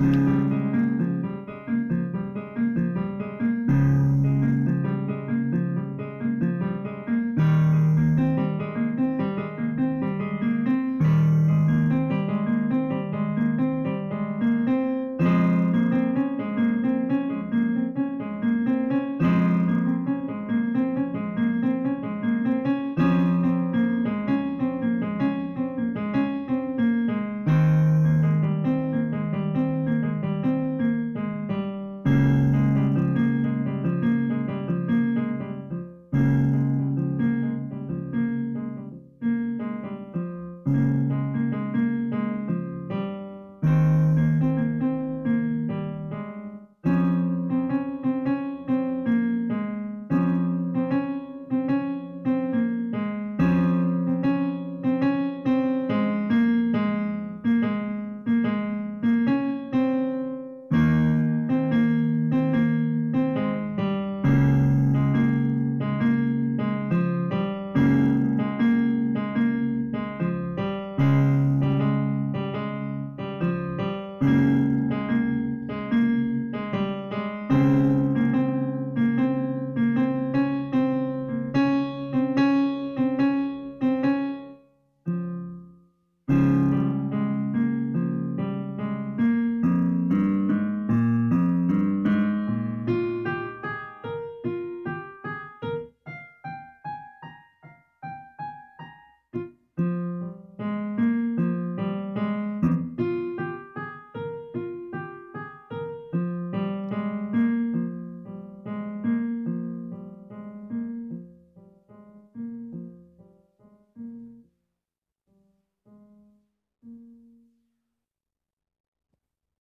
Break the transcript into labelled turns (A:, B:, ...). A: Mm-hmm.